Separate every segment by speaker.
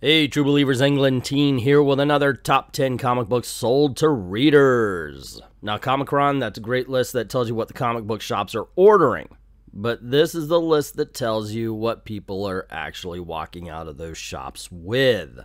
Speaker 1: Hey, True Believers Englentine here with another top 10 comic books sold to readers. Now, Comichron, that's a great list that tells you what the comic book shops are ordering. But this is the list that tells you what people are actually walking out of those shops with.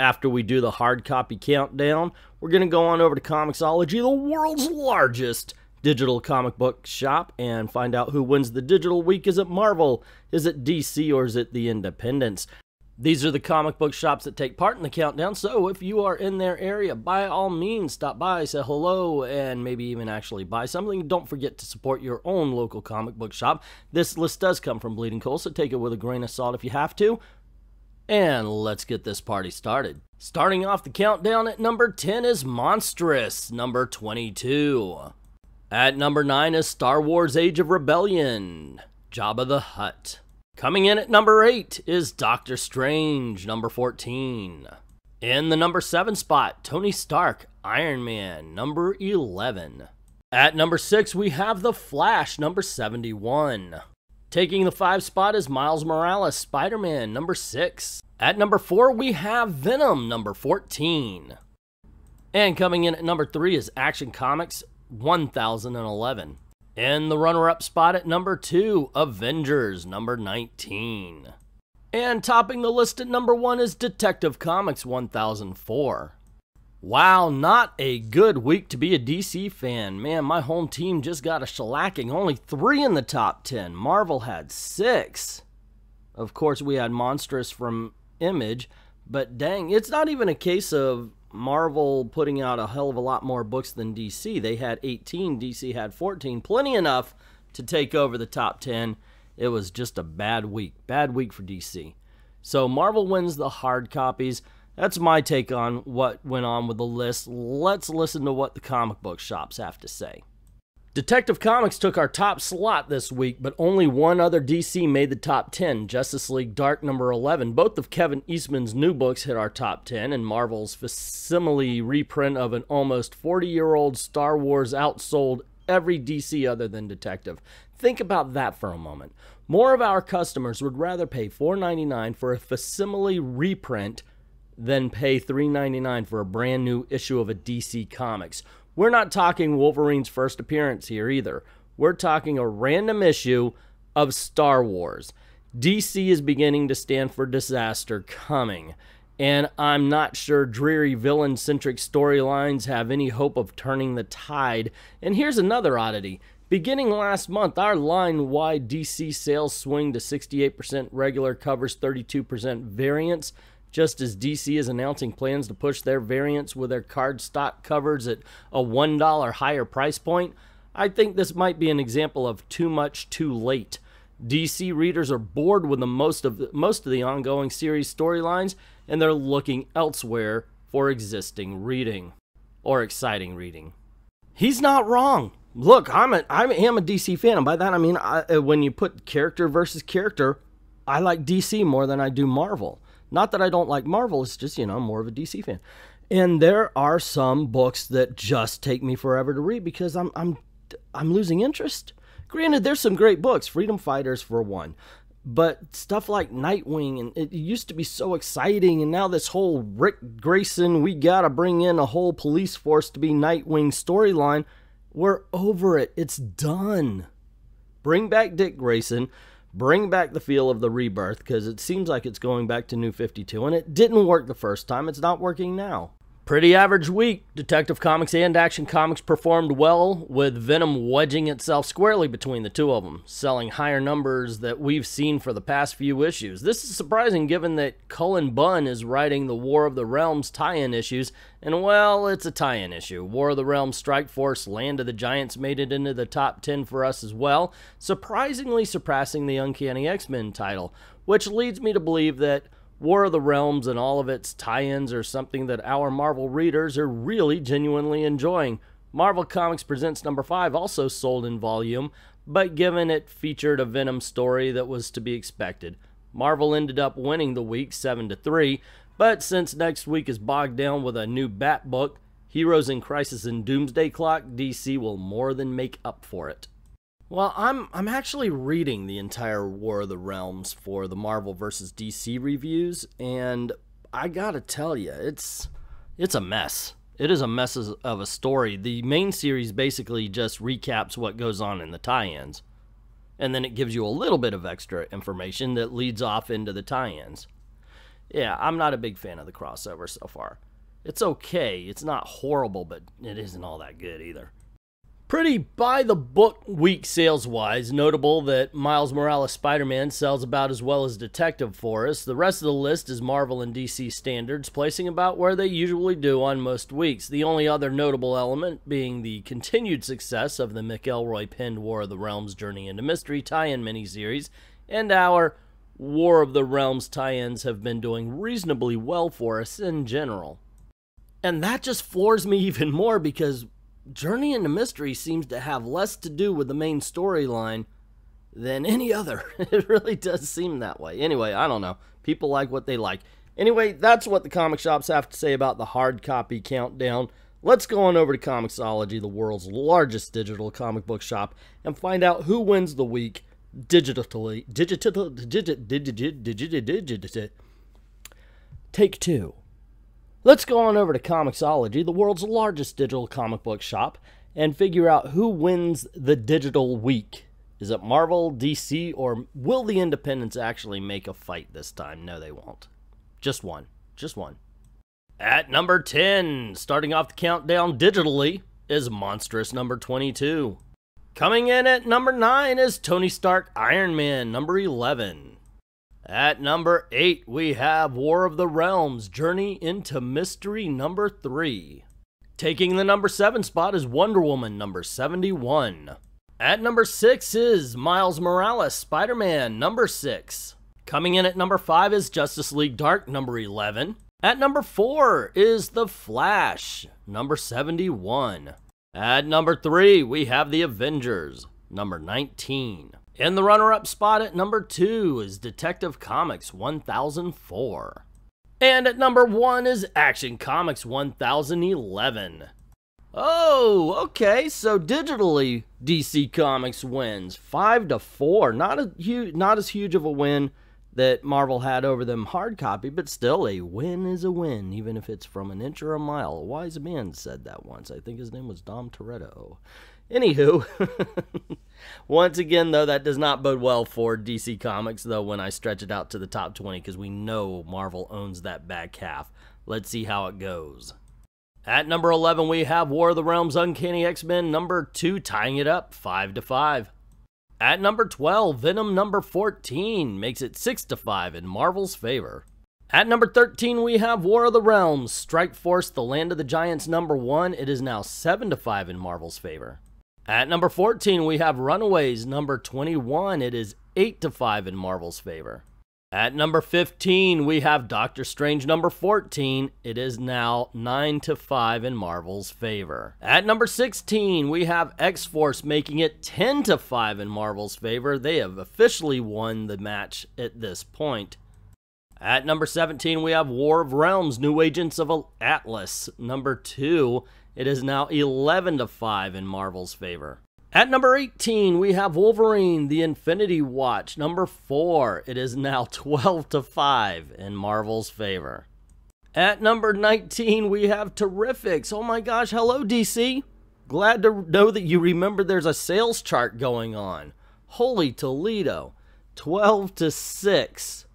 Speaker 1: After we do the hard copy countdown, we're going to go on over to Comixology, the world's largest digital comic book shop, and find out who wins the digital week. Is it Marvel? Is it DC? Or is it the Independents? These are the comic book shops that take part in the countdown, so if you are in their area, by all means, stop by, say hello, and maybe even actually buy something. Don't forget to support your own local comic book shop. This list does come from Bleeding Cool, so take it with a grain of salt if you have to. And let's get this party started. Starting off the countdown at number 10 is Monstrous, number 22. At number 9 is Star Wars Age of Rebellion, Jabba the Hutt. Coming in at number 8 is Doctor Strange, number 14. In the number 7 spot, Tony Stark, Iron Man, number 11. At number 6, we have The Flash, number 71. Taking the 5 spot is Miles Morales, Spider Man, number 6. At number 4, we have Venom, number 14. And coming in at number 3 is Action Comics 1011. In the runner up spot at number 2, Avengers number 19. And topping the list at number 1 is Detective Comics 1004. Wow, not a good week to be a DC fan. Man, my home team just got a shellacking. Only three in the top 10. Marvel had six. Of course, we had Monstrous from Image, but dang, it's not even a case of Marvel putting out a hell of a lot more books than DC. They had 18, DC had 14, plenty enough to take over the top 10. It was just a bad week. Bad week for DC. So Marvel wins the hard copies. That's my take on what went on with the list. Let's listen to what the comic book shops have to say. Detective Comics took our top slot this week, but only one other DC made the top 10 Justice League Dark number 11. Both of Kevin Eastman's new books hit our top 10, and Marvel's facsimile reprint of an almost 40 year old Star Wars outsold every DC other than Detective. Think about that for a moment. More of our customers would rather pay $4.99 for a facsimile reprint than pay $3.99 for a brand new issue of a DC Comics. We're not talking Wolverine's first appearance here either. We're talking a random issue of Star Wars. DC is beginning to stand for disaster coming, and I'm not sure dreary villain centric storylines have any hope of turning the tide. And here's another oddity. Beginning last month, our line wide DC sales swing to 68% regular covers 32% variants just as DC is announcing plans to push their variants with their card stock covers at a $1 higher price point, I think this might be an example of too much too late. DC readers are bored with the most of the, most of the ongoing series storylines and they're looking elsewhere for existing reading or exciting reading. He's not wrong. Look, I'm a I am a DC fan, and by that I mean I, uh, when you put character versus character, I like DC more than I do Marvel. Not that I don't like Marvel, it's just, you know, I'm more of a DC fan. And there are some books that just take me forever to read because I'm I'm I'm losing interest. Granted, there's some great books, Freedom Fighters for one, but stuff like Nightwing and it used to be so exciting and now this whole Ric Grayson, we got to bring in a whole police force to be Nightwing storyline, we're over it. It's done. Bring back Dick Grayson bring back the feel of the rebirth because it seems like it's going back to New 52 and it didn't work the first time. It's not working now. Pretty average week. Detective Comics and Action Comics performed well, with Venom wedging itself squarely between the two of them, selling higher numbers that we've seen for the past few issues. This is surprising given that Cullen Bunn is writing the War of the Realms tie in issues, and well, it's a tie in issue. War of the Realms Strike Force Land of the Giants made it into the top 10 for us as well, surprisingly surpassing the Uncanny X Men title, which leads me to believe that. War of the Realms and all of its tie ins are something that our Marvel readers are really genuinely enjoying. Marvel Comics Presents number 5 also sold in volume, but given it featured a Venom story that was to be expected. Marvel ended up winning the week 7 to 3, but since next week is bogged down with a new Bat book, Heroes in Crisis and Doomsday Clock, DC will more than make up for it. Well, I'm I'm actually reading the entire War of the Realms for the Marvel vs. DC reviews, and I gotta tell you, it's it's a mess. It is a mess of a story. The main series basically just recaps what goes on in the tie-ins, and then it gives you a little bit of extra information that leads off into the tie-ins. Yeah, I'm not a big fan of the crossover so far. It's okay. It's not horrible, but it isn't all that good either. Pretty by the book week sales wise, notable that Miles Morales Spider Man sells about as well as Detective Force. The rest of the list is Marvel and DC standards, placing about where they usually do on most weeks. The only other notable element being the continued success of the McElroy penned War of the Realms Journey into Mystery tie in miniseries, and our War of the Realms tie ins have been doing reasonably well for us in general. And that just floors me even more because Journey into Mystery seems to have less to do with the main storyline than any other. it really does seem that way. Anyway, I don't know. People like what they like. Anyway, that's what the comic shops have to say about the hard copy countdown. Let's go on over to Comixology, the world's largest digital comic book shop, and find out who wins the week digitally. Digital, digit, digit, digit, digit, digit. Take two. Let's go on over to Comixology, the world's largest digital comic book shop, and figure out who wins the digital week. Is it Marvel, DC, or will the independents actually make a fight this time? No, they won't. Just one. Just one. At number 10, starting off the countdown digitally, is Monstrous number 22. Coming in at number 9 is Tony Stark Iron Man number 11. At number 8, we have War of the Realms Journey into Mystery number 3. Taking the number 7 spot is Wonder Woman number 71. At number 6 is Miles Morales Spider Man number 6. Coming in at number 5 is Justice League Dark number 11. At number 4 is The Flash number 71. At number 3, we have The Avengers number 19. In the runner up spot at number 2 is Detective Comics 1004. And at number 1 is Action Comics 1011. Oh, okay. So digitally, DC Comics wins five to four. Not a huge, not as huge of a win that Marvel had over them hard copy, but still a win is a win, even if it's from an inch or a mile. A wise man said that once. I think his name was Dom Toretto. Anywho, once again, though, that does not bode well for DC Comics, though, when I stretch it out to the top 20, because we know Marvel owns that back half. Let's see how it goes. At number 11, we have War of the Realms Uncanny X Men number 2, tying it up 5 to 5. At number 12, Venom number 14 makes it 6 to 5 in Marvel's favor. At number 13, we have War of the Realms Strike Force The Land of the Giants number 1. It is now 7 to 5 in Marvel's favor. At number 14, we have Runaways, number 21. It is 8 to 5 in Marvel's favor. At number 15, we have Doctor Strange number 14. It is now 9 to 5 in Marvel's favor. At number 16, we have X-Force making it 10 to 5 in Marvel's favor. They have officially won the match at this point. At number 17, we have War of Realms New Agents of Atlas number 2. It is now 11 to 5 in Marvel's favor. At number 18, we have Wolverine, the Infinity Watch. Number 4, it is now 12 to 5 in Marvel's favor. At number 19, we have Terrifics. Oh my gosh, hello DC. Glad to know that you remember there's a sales chart going on. Holy Toledo. 12 to 6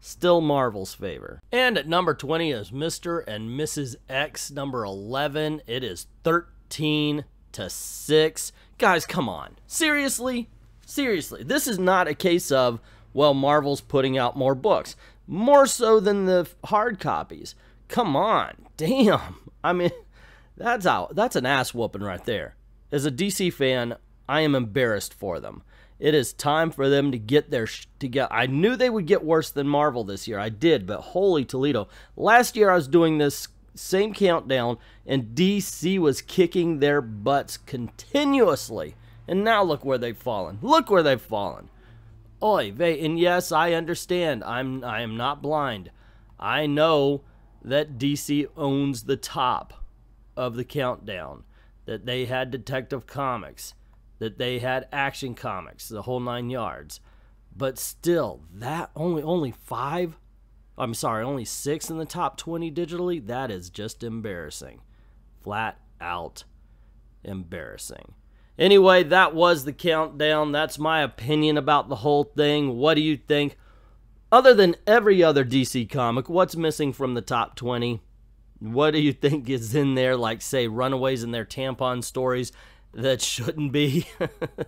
Speaker 1: still Marvel's favor. And at number 20 is Mr. and Mrs. X. Number 11, it is 13 to 6. Guys, come on. Seriously? Seriously. This is not a case of, well, Marvel's putting out more books. More so than the hard copies. Come on. Damn. I mean, that's out. That's an ass whooping right there. As a DC fan, I am embarrassed for them. It is time for them to get their sh- together. I knew they would get worse than Marvel this year. I did, but holy Toledo. Last year I was doing this same countdown and DC was kicking their butts continuously. And now look where they've fallen. Look where they've fallen. Oy vey, and yes, I understand. I'm I am not blind. I know that DC owns the top of the countdown. That they had Detective Comics that they had action comics, the whole nine yards. But still, that only only five, I'm sorry, only six in the top 20 digitally. That is just embarrassing. Flat out embarrassing. Anyway, that was the countdown. That's my opinion about the whole thing. What do you think? Other than every other DC comic, what's missing from the top 20? What do you think is in there, like, say, Runaways and their tampon stories that shouldn't be?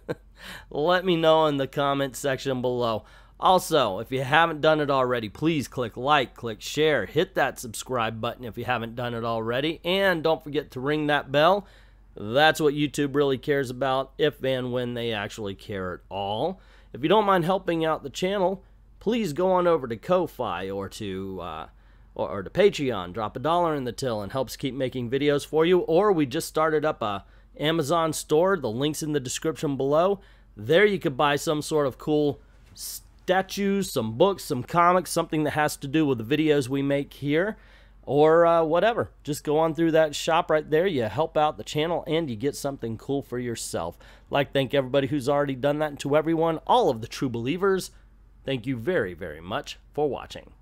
Speaker 1: Let me know in the comment section below. Also, if you haven't done it already, please click like, click share, hit that subscribe button if you haven't done it already, and don't forget to ring that bell. That's what YouTube really cares about, if and when they actually care at all. If you don't mind helping out the channel, please go on over to Ko-Fi or to uh, or, or to Patreon. Drop a dollar in the till and helps keep making videos for you. Or we just started up a Amazon store. The link's in the description below. There you could buy some sort of cool statues, some books, some comics, something that has to do with the videos we make here or uh, whatever. Just go on through that shop right there. You help out the channel and you get something cool for yourself. like thank everybody who's already done that and to everyone, all of the true believers, thank you very, very much for watching.